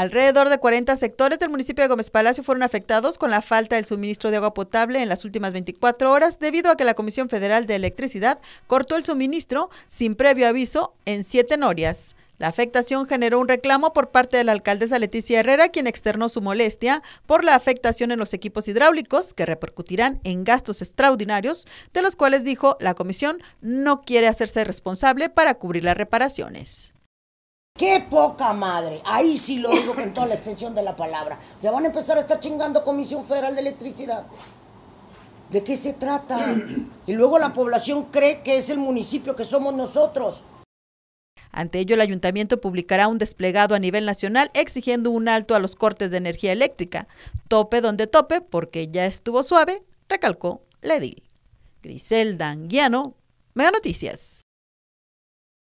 Alrededor de 40 sectores del municipio de Gómez Palacio fueron afectados con la falta del suministro de agua potable en las últimas 24 horas debido a que la Comisión Federal de Electricidad cortó el suministro sin previo aviso en siete norias. La afectación generó un reclamo por parte de la alcaldesa Leticia Herrera, quien externó su molestia por la afectación en los equipos hidráulicos que repercutirán en gastos extraordinarios, de los cuales dijo la comisión no quiere hacerse responsable para cubrir las reparaciones. ¡Qué poca madre! Ahí sí lo digo con toda la extensión de la palabra. Ya van a empezar a estar chingando Comisión Federal de Electricidad. ¿De qué se trata? Y luego la población cree que es el municipio que somos nosotros. Ante ello, el ayuntamiento publicará un desplegado a nivel nacional exigiendo un alto a los cortes de energía eléctrica. Tope donde tope, porque ya estuvo suave, recalcó Ledil. Griselda Anguiano, Mega Noticias.